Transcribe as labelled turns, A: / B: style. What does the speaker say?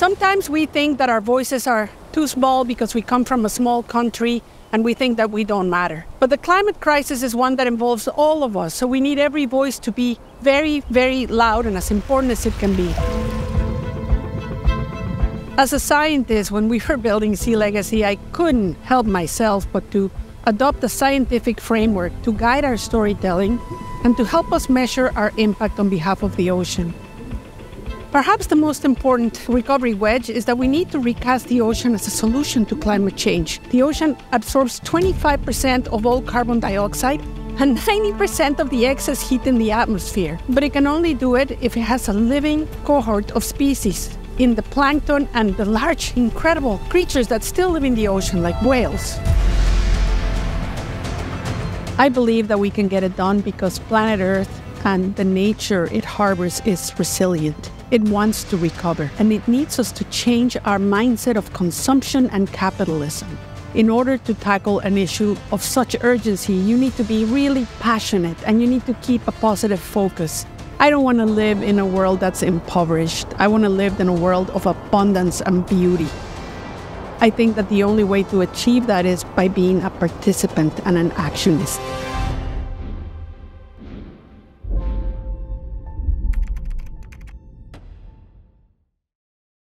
A: Sometimes we think that our voices are too small because we come from a small country and we think that we don't matter. But the climate crisis is one that involves all of us, so we need every voice to be very, very loud and as important as it can be. As a scientist, when we were building SeaLegacy, I couldn't help myself but to adopt a scientific framework to guide our storytelling and to help us measure our impact on behalf of the ocean. Perhaps the most important recovery wedge is that we need to recast the ocean as a solution to climate change. The ocean absorbs 25% of all carbon dioxide and 90% of the excess heat in the atmosphere. But it can only do it if it has a living cohort of species in the plankton and the large, incredible creatures that still live in the ocean, like whales. I believe that we can get it done because planet Earth and the nature it harbors is resilient. It wants to recover, and it needs us to change our mindset of consumption and capitalism. In order to tackle an issue of such urgency, you need to be really passionate and you need to keep a positive focus. I don't want to live in a world that's impoverished. I want to live in a world of abundance and beauty. I think that the only way to achieve that is by being a participant and an actionist.